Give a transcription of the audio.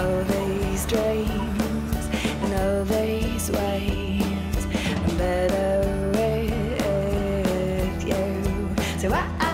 all these dreams and all these ways. I'm better with you. So I